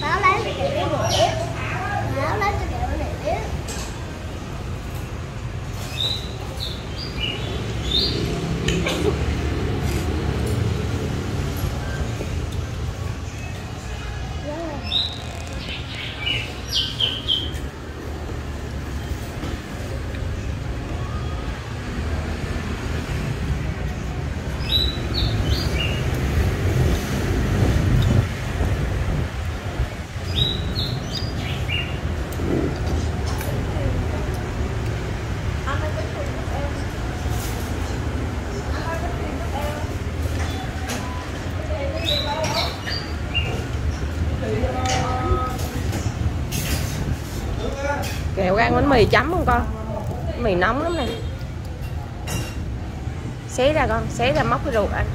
báo lấy cho kẹo nè báo lấy cho kẹo nè kẹo gan bánh mì chấm không con? Bánh mì nóng lắm nè. Xé ra con, xé ra móc cái ruột ăn